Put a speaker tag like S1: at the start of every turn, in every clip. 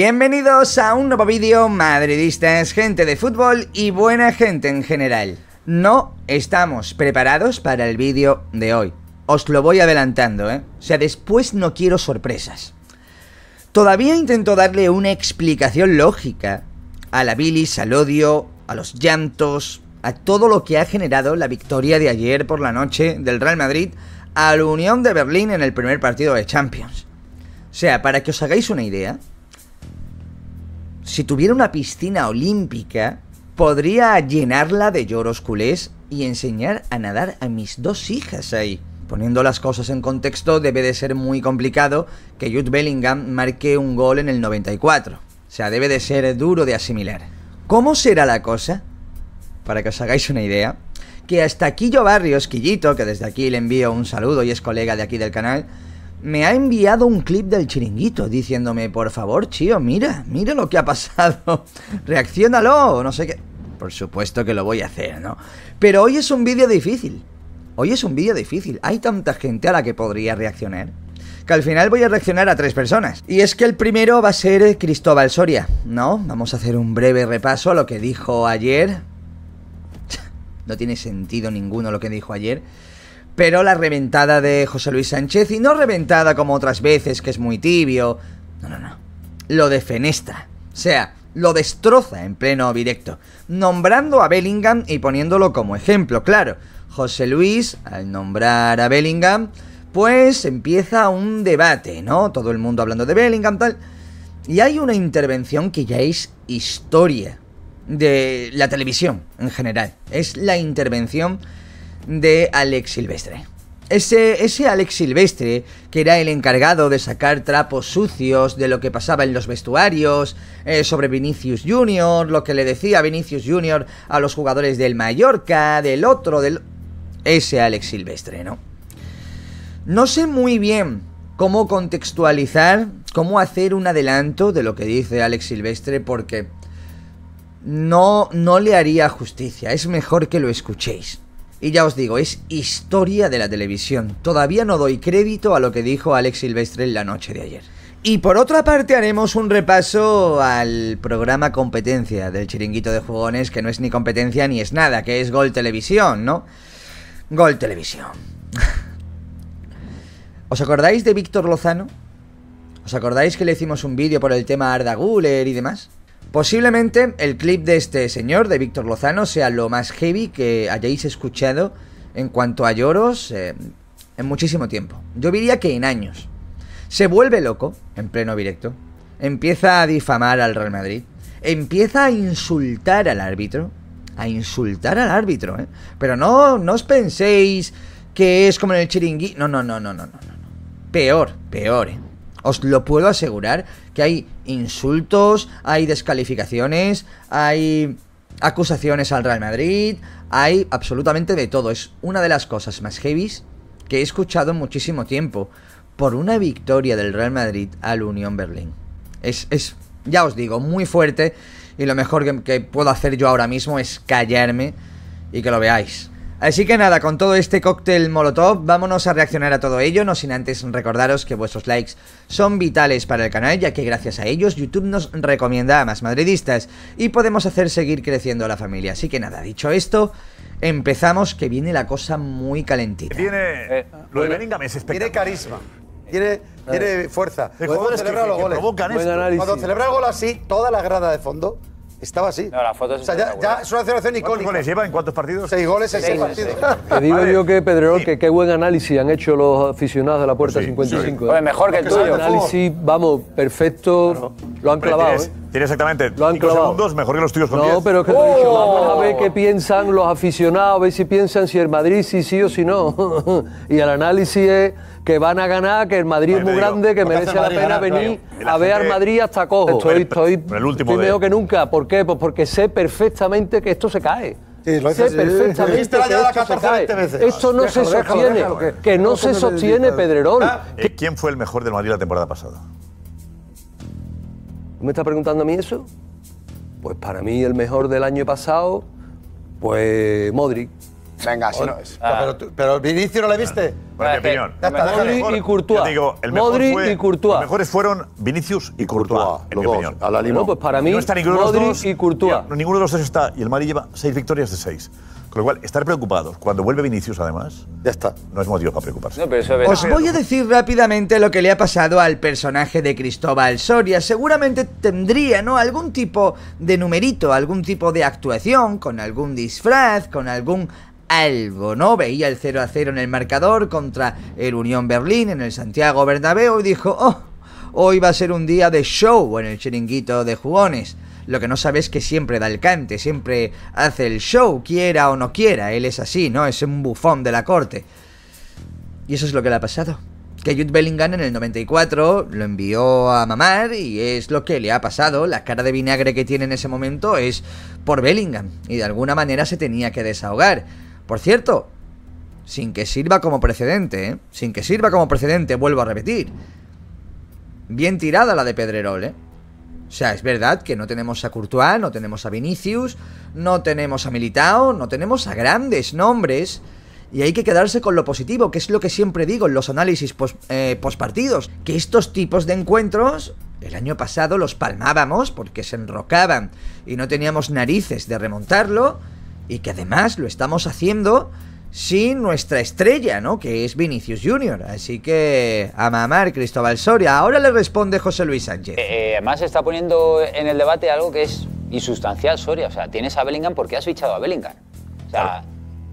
S1: Bienvenidos a un nuevo vídeo, madridistas, gente de fútbol y buena gente en general. No estamos preparados para el vídeo de hoy. Os lo voy adelantando, ¿eh? O sea, después no quiero sorpresas. Todavía intento darle una explicación lógica a la bilis, al odio, a los llantos, a todo lo que ha generado la victoria de ayer por la noche del Real Madrid a la Unión de Berlín en el primer partido de Champions. O sea, para que os hagáis una idea, si tuviera una piscina olímpica, podría llenarla de lloros culés y enseñar a nadar a mis dos hijas ahí. Poniendo las cosas en contexto, debe de ser muy complicado que Jude Bellingham marque un gol en el 94. O sea, debe de ser duro de asimilar. ¿Cómo será la cosa? Para que os hagáis una idea, que hasta Quillo Barrios, Quillito, que desde aquí le envío un saludo y es colega de aquí del canal, me ha enviado un clip del chiringuito diciéndome, por favor, chío, mira, mira lo que ha pasado, reaccionalo, no sé qué. Por supuesto que lo voy a hacer, ¿no? Pero hoy es un vídeo difícil. Hoy es un vídeo difícil. Hay tanta gente a la que podría reaccionar. Que al final voy a reaccionar a tres personas. Y es que el primero va a ser Cristóbal Soria, ¿no? Vamos a hacer un breve repaso a lo que dijo ayer. No tiene sentido ninguno lo que dijo ayer pero la reventada de José Luis Sánchez, y no reventada como otras veces, que es muy tibio, no, no, no, lo defenestra, o sea, lo destroza en pleno directo, nombrando a Bellingham y poniéndolo como ejemplo, claro. José Luis, al nombrar a Bellingham, pues empieza un debate, ¿no? Todo el mundo hablando de Bellingham, tal. Y hay una intervención que ya es historia de la televisión en general. Es la intervención de Alex Silvestre. Ese, ese Alex Silvestre, que era el encargado de sacar trapos sucios de lo que pasaba en los vestuarios, eh, sobre Vinicius Jr., lo que le decía Vinicius Jr. a los jugadores del Mallorca, del otro, del... Ese Alex Silvestre, ¿no? No sé muy bien cómo contextualizar, cómo hacer un adelanto de lo que dice Alex Silvestre, porque no, no le haría justicia. Es mejor que lo escuchéis. Y ya os digo, es historia de la televisión. Todavía no doy crédito a lo que dijo Alex Silvestre en la noche de ayer. Y por otra parte haremos un repaso al programa competencia del chiringuito de jugones, que no es ni competencia ni es nada, que es Gol Televisión, ¿no? Gol Televisión. ¿Os acordáis de Víctor Lozano? ¿Os acordáis que le hicimos un vídeo por el tema Arda Guller y demás? Posiblemente el clip de este señor, de Víctor Lozano, sea lo más heavy que hayáis escuchado en cuanto a lloros eh, en muchísimo tiempo. Yo diría que en años. Se vuelve loco en pleno directo. Empieza a difamar al Real Madrid. Empieza a insultar al árbitro. A insultar al árbitro, ¿eh? Pero no, no os penséis que es como en el chiringui. No, no, no, no, no, no. Peor, peor, ¿eh? Os lo puedo asegurar que hay insultos, hay descalificaciones, hay acusaciones al Real Madrid, hay absolutamente de todo. Es una de las cosas más heavies que he escuchado en muchísimo tiempo por una victoria del Real Madrid al Unión Berlín. Es, es, ya os digo, muy fuerte y lo mejor que, que puedo hacer yo ahora mismo es callarme y que lo veáis. Así que nada, con todo este cóctel molotov, vámonos a reaccionar a todo ello, no sin antes recordaros que vuestros likes son vitales para el canal, ya que gracias a ellos YouTube nos recomienda a más madridistas y podemos hacer seguir creciendo la familia. Así que nada, dicho esto, empezamos que viene la cosa muy calentita.
S2: Tiene, lo de Bellingham es
S3: Tiene carisma. Tiene, tiene fuerza.
S2: Hay
S3: Cuando celebra los goles. Cuando celebra el gol así, toda la grada de fondo estaba así.
S4: No, la foto es
S3: o sea, ya, ya es una celebración
S2: ¿Cuántos
S3: icónica.
S2: goles lleva en cuántos partidos?
S3: Seis goles en seis
S4: Seis,
S3: partidos.
S5: Te digo
S2: Vale.
S5: yo que, Pedrerol,
S2: Sí.
S5: que qué buen análisis han hecho los aficionados de la Puerta
S2: Sí,
S5: 55.
S4: Oye,
S5: ¿eh?
S4: mejor que el tuyo.
S5: análisis, vamos, perfecto. Lo han clavado, ¿eh?
S2: Tienes exactamente
S5: Lo han
S2: 5
S5: clavado.
S2: segundos, mejor que los tuyos con 10.
S5: No, pero es que te he dicho, vamos a ver qué piensan los aficionados, a ver si piensan si el Madrid sí, sí o si no. y el análisis es que van a ganar, que el Madrid
S2: Ahí
S5: es muy
S2: digo,
S5: grande, que merece la
S3: Madrid
S5: pena
S3: ganar,
S5: venir
S2: claro.
S5: A ver al Madrid hasta cojo. Estoy, estoy,
S2: el último
S5: estoy
S2: de-
S5: mejor que nunca. ¿Por qué? Pues porque sé perfectamente que esto se cae.
S3: Sí, lo
S5: sé
S3: sí.
S5: perfectamente que esto se
S3: 14
S5: cae.
S3: 20 veces.
S5: Esto no se
S3: Déjalo,
S5: sostiene,
S3: déjalo, que-
S5: que no se sostiene, Pedrerol.
S2: Eh, ¿Quién fue el mejor del Madrid la temporada pasada?
S5: ¿Me está preguntando a mí eso? Pues para mí el mejor del año pasado, pues Modric.
S4: Venga, si no es.
S3: Pero, tú- pero el Vinicio no le viste.
S2: Bueno, mi opinión.
S3: Ya está,
S5: Modric y Courtois.
S2: Te digo, el mejor
S5: Modric
S2: fue-
S5: y Courtois.
S2: Los mejores fueron Vinicius y Courtois,
S3: Courtois,
S2: en
S3: los
S2: mi
S3: dos,
S2: opinión.
S3: a la limón.
S5: Bueno, pues para mí,
S2: no está ninguno de los
S5: Modric
S2: dos.
S5: y Courtois.
S2: No, ninguno de los dos está. Y el Madrid lleva seis victorias de seis. Con lo cual, estar preocupados cuando vuelve Vinicius, además,
S3: Ya está.
S2: no es motivo para preocuparse.
S6: No, pero eso es verdad.
S1: Os voy a decir rápidamente lo que le ha pasado al personaje de Cristóbal Soria. Seguramente tendría, ¿no? Algún tipo de numerito, algún tipo de actuación, con algún disfraz, con algún algo, ¿no? Veía el 0 a 0 en el marcador contra el Unión Berlín en el Santiago Bernabéu y dijo, oh, hoy va a ser un día de show en el chiringuito de jugones. Lo que no sabe es que siempre da el cante, siempre hace el show, quiera o no quiera. Él es así, ¿no? Es un bufón de la corte. Y eso es lo que le ha pasado. Que Jude Bellingham en el 94 lo envió a mamar y es lo que le ha pasado. La cara de vinagre que tiene en ese momento es por Bellingham y de alguna manera se tenía que desahogar. Por cierto, sin que sirva como precedente, ¿eh? sin que sirva como precedente, vuelvo a repetir. Bien tirada la de Pedrerol, ¿eh? O sea, es verdad que no tenemos a Courtois, no tenemos a Vinicius, no tenemos a Militao, no tenemos a grandes nombres. Y hay que quedarse con lo positivo, que es lo que siempre digo en los análisis pos- eh, postpartidos. Que estos tipos de encuentros, el año pasado los palmábamos porque se enrocaban y no teníamos narices de remontarlo. Y que además lo estamos haciendo sin nuestra estrella, ¿no? Que es Vinicius Junior. Así que a mamar Cristóbal Soria. Ahora le responde José Luis Sánchez.
S6: Eh, además se está poniendo en el debate algo que es insustancial, Soria. O sea, tienes a Bellingham porque has fichado a Bellingham. O sea,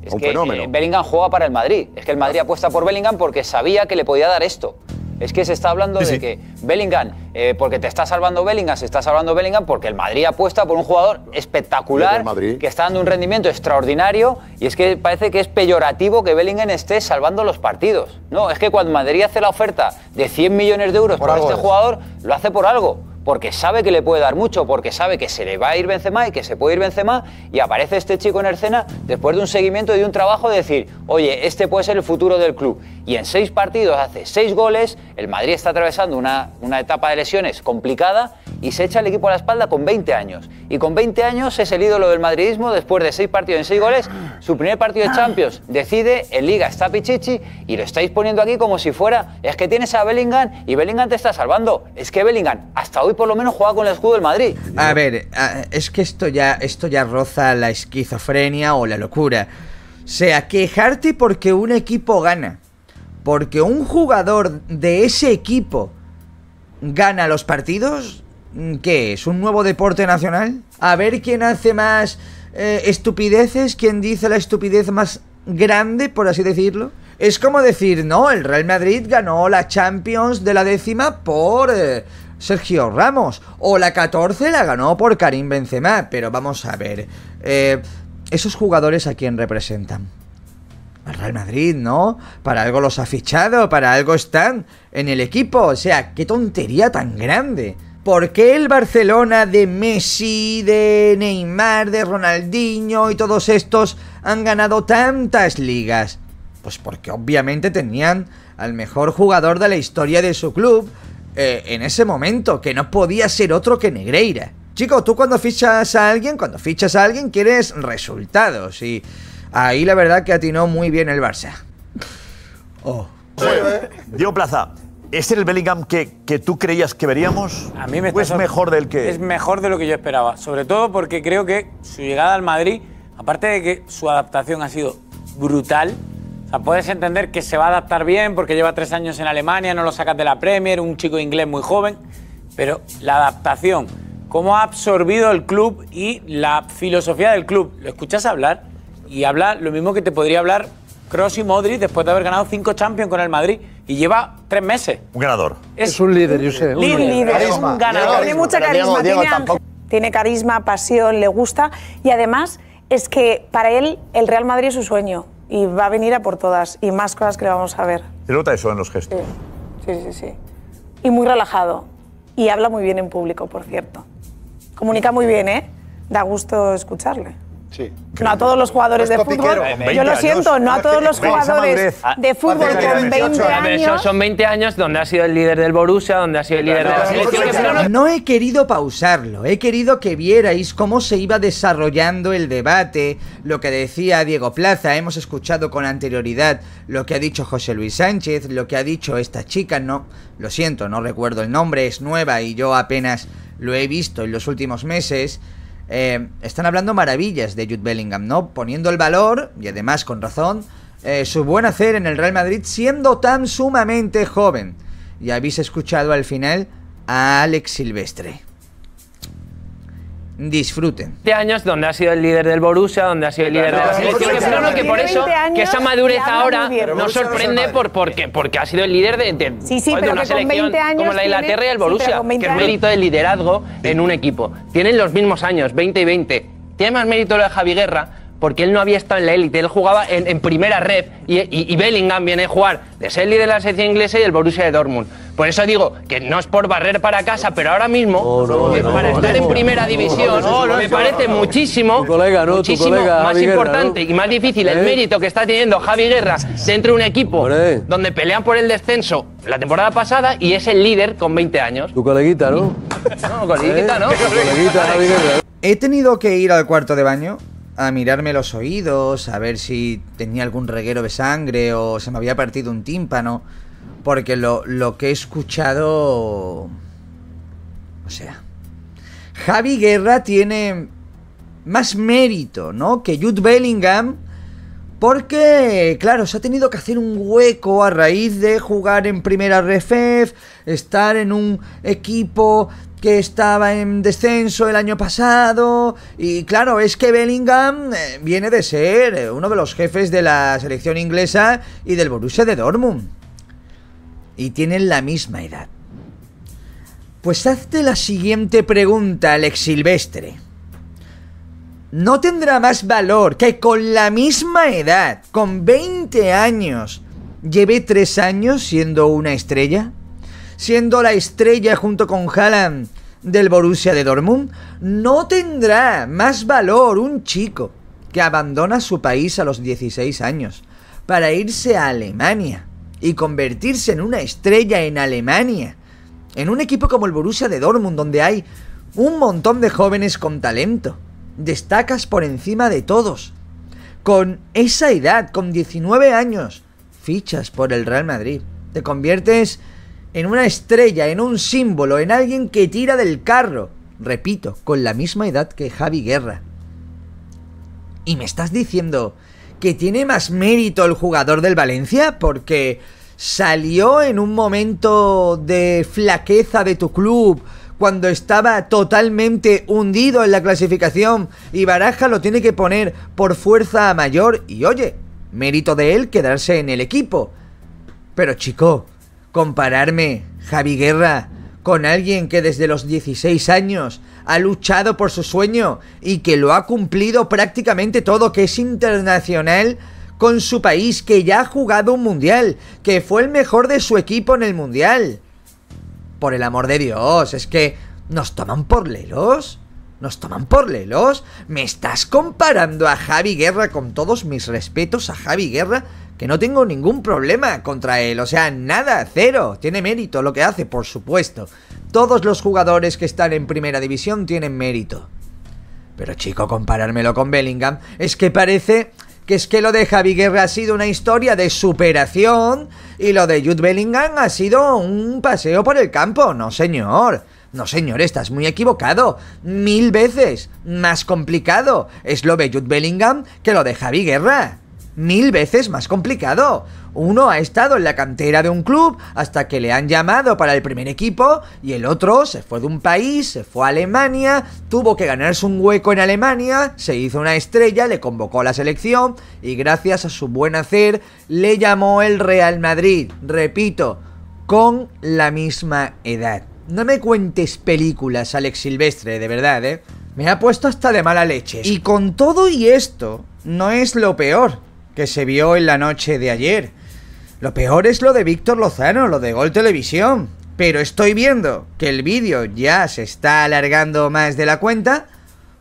S6: es
S4: Un
S6: que
S4: fenómeno.
S6: eh, Bellingham juega para el Madrid. Es que el Madrid apuesta por Bellingham porque sabía que le podía dar esto. Es que se está hablando
S2: Sí,
S6: de
S2: sí.
S6: que Bellingham, eh, porque te está salvando Bellingham, se está salvando Bellingham porque el Madrid apuesta por un jugador espectacular que está dando un rendimiento extraordinario y es que parece que es peyorativo que Bellingham esté salvando los partidos. No, es que cuando Madrid hace la oferta de 100 millones de euros
S3: Por
S6: este
S3: es.
S6: jugador, lo hace por algo. Porque sabe que le puede dar mucho, porque sabe que se le va a ir Benzema y que se puede ir Benzema y aparece este chico en escena después de un seguimiento y de un trabajo de decir, oye, este puede ser el futuro del club. Y en seis partidos hace seis goles, el Madrid está atravesando una, una etapa de lesiones complicada y se echa el equipo a la espalda con 20 años. Y con 20 años es el ídolo del madridismo después de seis partidos en seis goles. Su primer partido de Champions decide, en Liga está Pichichi y lo estáis poniendo aquí como si fuera, es que tienes a Bellingham y Bellingham te está salvando. Es que Bellingham hasta hoy por lo menos juega con el escudo del Madrid.
S1: A ver, es que esto ya, esto ya roza la esquizofrenia o la locura. O sea, quejarte porque un equipo gana. Porque un jugador de ese equipo gana los partidos. ¿Qué es? ¿Un nuevo deporte nacional? A ver quién hace más eh, estupideces, quién dice la estupidez más grande, por así decirlo. Es como decir, no, el Real Madrid ganó la Champions de la décima por eh, Sergio Ramos. O la 14 la ganó por Karim Benzema. Pero vamos a ver, eh, esos jugadores a quién representan. Al Real Madrid, ¿no? Para algo los ha fichado, para algo están en el equipo. O sea, qué tontería tan grande. ¿Por qué el Barcelona de Messi, de Neymar, de Ronaldinho y todos estos han ganado tantas ligas? Pues porque obviamente tenían al mejor jugador de la historia de su club eh, en ese momento, que no podía ser otro que Negreira. Chico, tú cuando fichas a alguien, cuando fichas a alguien quieres resultados y ahí la verdad que atinó muy bien el Barça. Oh.
S2: Diego Plaza, ¿es el Bellingham que, que tú creías que veríamos?
S7: A mí me
S2: ¿O es mejor del que.?
S7: Es mejor de lo que yo esperaba. Sobre todo porque creo que su llegada al Madrid, aparte de que su adaptación ha sido brutal, o sea, puedes entender que se va a adaptar bien porque lleva tres años en Alemania, no lo sacas de la Premier, un chico inglés muy joven, pero la adaptación, cómo ha absorbido el club y la filosofía del club. Lo escuchas hablar y habla lo mismo que te podría hablar Kroos y Modric después de haber ganado cinco Champions con el Madrid y lleva tres meses.
S2: Un ganador.
S5: Es un líder, yo sé. un
S7: líder,
S5: líder.
S7: es un ganador.
S8: Tiene mucha carisma,
S4: Diego
S8: tiene, carisma, pasión, le gusta y además es que para él el Real Madrid es su sueño y va a venir a por todas y más cosas que le vamos a ver.
S2: Se nota eso en los gestos.
S8: Sí, sí, sí, sí. Y muy relajado y habla muy bien en público, por cierto. Comunica muy bien, ¿eh? Da gusto escucharle.
S3: Sí.
S8: No a todos los jugadores de
S3: Los
S8: fútbol. Yo
S2: 20
S8: lo siento, no a todos los jugadores de fútbol
S3: Parece que
S8: con
S3: tiene
S8: 20
S3: 28
S4: A ver, son,
S8: años.
S4: son 20 años donde ha sido el líder del Borussia, donde ha sido el líder de la selección. No
S1: he querido pausarlo, he querido que vierais cómo se iba desarrollando el debate, lo que decía Diego Plaza, hemos escuchado con anterioridad lo que ha dicho José Luis Sánchez, lo que ha dicho esta chica, no, lo siento, no recuerdo el nombre, es nueva y yo apenas lo he visto en los últimos meses. Eh, están hablando maravillas de Jude Bellingham, ¿no? Poniendo el valor, y además con razón, eh, su buen hacer en el Real Madrid siendo tan sumamente joven. Y habéis escuchado al final a Alex Silvestre. Disfruten.
S4: 20 años donde ha sido el líder del Borussia, donde ha sido el líder de la selección. que- no, no, que por eso,
S8: 20 años
S4: que esa madurez ahora nos sorprende por, porque, porque ha sido el líder de, de-
S8: Sí, sí,
S4: de una selección
S8: 20 años
S4: como la
S8: tiene-
S4: Inglaterra y el
S8: sí,
S4: Borussia.
S8: 20
S4: que es mérito de liderazgo en un equipo. Tienen los mismos años, 20 y 20. Tiene más mérito lo de Javi Guerra porque él no había estado en la élite, él jugaba en, en primera red y, y- y Bellingham viene a jugar de ser líder de la selección inglesa y el Borussia de Dortmund. Por eso digo que no es por barrer para casa, pero ahora mismo,
S5: No, no,
S4: eh,
S5: no,
S4: para
S5: no,
S4: estar
S5: no.
S4: en primera división,
S5: No, no,
S4: me
S5: no.
S4: parece muchísimo,
S5: colega, ¿no?
S4: Muchísimo
S5: colega,
S4: más
S5: Javi Guerra,
S4: importante
S5: ¿no?
S4: y más difícil el
S5: ¿Eh?
S4: mérito que está teniendo Javi Guerra dentro de un equipo
S5: Hombre.
S4: donde pelean por el descenso la temporada pasada y es el líder con 20 años.
S5: Tu coleguita, ¿no?
S4: No, coleguita, ¿no?
S5: Tu coleguita, Javi Guerra.
S1: He tenido que ir al cuarto de baño a mirarme los oídos, a ver si tenía algún reguero de sangre o se me había partido un tímpano, porque lo, lo que he escuchado... O sea, Javi Guerra tiene más mérito, ¿no? Que Jude Bellingham, porque, claro, se ha tenido que hacer un hueco a raíz de jugar en primera RFF, estar en un equipo que estaba en descenso el año pasado. Y claro, es que Bellingham eh, viene de ser uno de los jefes de la selección inglesa y del Borussia de Dortmund. Y tienen la misma edad. Pues hazte la siguiente pregunta, Alex Silvestre. ¿No tendrá más valor que con la misma edad, con 20 años, lleve 3 años siendo una estrella? Siendo la estrella junto con Haaland del Borussia de Dortmund, ¿no tendrá más valor un chico que abandona su país a los 16 años para irse a Alemania y convertirse en una estrella en Alemania? En un equipo como el Borussia de Dortmund, donde hay un montón de jóvenes con talento. Destacas por encima de todos. Con esa edad, con 19 años, fichas por el Real Madrid. Te conviertes en una estrella, en un símbolo, en alguien que tira del carro. Repito, con la misma edad que Javi Guerra. ¿Y me estás diciendo que tiene más mérito el jugador del Valencia? Porque salió en un momento de flaqueza de tu club cuando estaba totalmente hundido en la clasificación y Baraja lo tiene que poner por fuerza mayor y oye, mérito de él quedarse en el equipo. Pero chico, compararme Javi Guerra con alguien que desde los 16 años ha luchado por su sueño y que lo ha cumplido prácticamente todo, que es internacional con su país, que ya ha jugado un mundial, que fue el mejor de su equipo en el mundial. Por el amor de Dios, es que nos toman por lelos. ¿Nos toman por lelos? ¿Me estás comparando a Javi Guerra con todos mis respetos a Javi Guerra? Que no tengo ningún problema contra él, o sea, nada, cero. Tiene mérito lo que hace, por supuesto. Todos los jugadores que están en primera división tienen mérito. Pero chico, comparármelo con Bellingham es que parece que es que lo de Javi Guerra ha sido una historia de superación y lo de Jude Bellingham ha sido un paseo por el campo. No, señor. No, señor, estás muy equivocado. Mil veces más complicado es lo de Jude Bellingham que lo de Javi Guerra. Mil veces más complicado. Uno ha estado en la cantera de un club hasta que le han llamado para el primer equipo y el otro se fue de un país, se fue a Alemania, tuvo que ganarse un hueco en Alemania, se hizo una estrella, le convocó a la selección y gracias a su buen hacer le llamó el Real Madrid. Repito, con la misma edad. No me cuentes películas, Alex Silvestre, de verdad, ¿eh? Me ha puesto hasta de mala leche. Y con todo y esto, no es lo peor que se vio en la noche de ayer. Lo peor es lo de Víctor Lozano, lo de Gol Televisión. Pero estoy viendo que el vídeo ya se está alargando más de la cuenta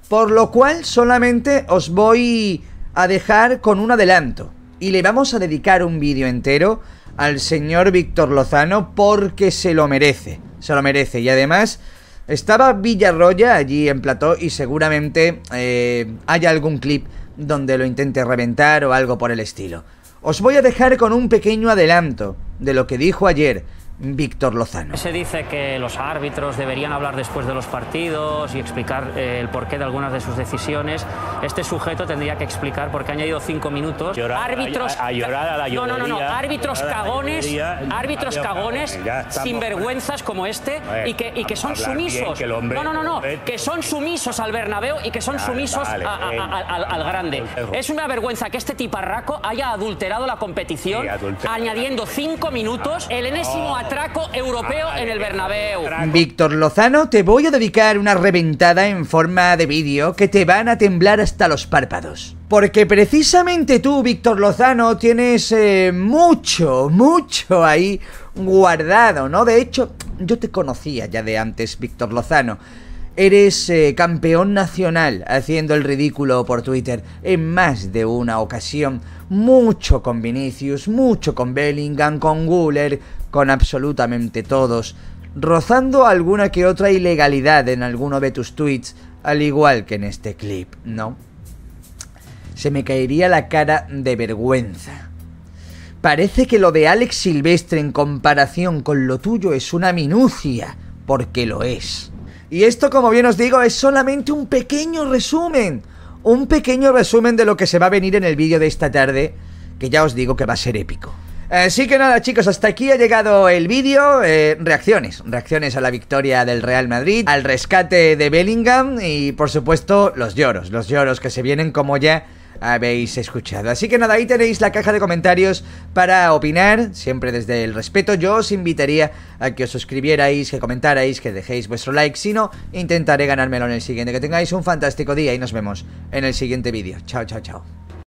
S1: Por lo cual solamente os voy a dejar con un adelanto. Y le vamos a dedicar un vídeo entero al señor Víctor Lozano porque se lo merece. Se lo merece. Y además estaba Villarroya allí en plató y seguramente eh, haya algún clip donde lo intente reventar o algo por el estilo. Os voy a dejar con un pequeño adelanto de lo que dijo ayer Víctor Lozano.
S9: Se dice que los árbitros deberían hablar después de los partidos y explicar eh, el porqué de algunas de sus decisiones. Este sujeto tendría que explicar por qué ha añadido cinco minutos.
S10: Llorar,
S9: árbitros,
S10: a- a llorar a la
S9: no, no, no, no,
S10: llorería,
S9: árbitros cagones,
S10: llorería,
S9: árbitros cagones, sinvergüenzas como este
S10: Oye,
S9: y que, y que son
S10: bien,
S9: sumisos.
S10: que hombre-
S9: no, no, no, no, que son sumisos al Bernabéu y que son
S10: Vale,
S9: sumisos
S10: vale,
S9: a- a-
S10: bien.
S9: a- al, al grande. Es una vergüenza que este tiparraco haya adulterado la competición
S10: Sí, adulterado.
S9: añadiendo cinco minutos, el enésimo atraco europeo en el Bernabéu.
S1: Víctor Lozano, te voy a dedicar una reventada en forma de vídeo que te van a temblar hasta los párpados. Porque precisamente tú, Víctor Lozano, tienes eh, mucho, mucho ahí guardado, ¿no? De hecho, yo te conocía ya de antes, Víctor Lozano. Eres eh, campeón nacional haciendo el ridículo por Twitter en más de una ocasión. Mucho con Vinicius, mucho con Bellingham, con Guller, con absolutamente todos. Rozando alguna que otra ilegalidad en alguno de tus tweets, al igual que en este clip, ¿no? Se me caería la cara de vergüenza. Parece que lo de Alex Silvestre en comparación con lo tuyo es una minucia, porque lo es. Y esto, como bien os digo, es solamente un pequeño resumen. Un pequeño resumen de lo que se va a venir en el vídeo de esta tarde, que ya os digo que va a ser épico. Así que nada chicos, hasta aquí ha llegado el vídeo. Eh, reacciones, reacciones a la victoria del Real Madrid, al rescate de Bellingham y por supuesto los lloros, los lloros que se vienen como ya habéis escuchado. Así que nada, ahí tenéis la caja de comentarios para opinar, siempre desde el respeto. Yo os invitaría a que os suscribierais, que comentarais, que dejéis vuestro like. Si no, intentaré ganármelo en el siguiente. Que tengáis un fantástico día y nos vemos en el siguiente vídeo. Chao, chao, chao.